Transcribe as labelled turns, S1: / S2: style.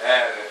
S1: é, é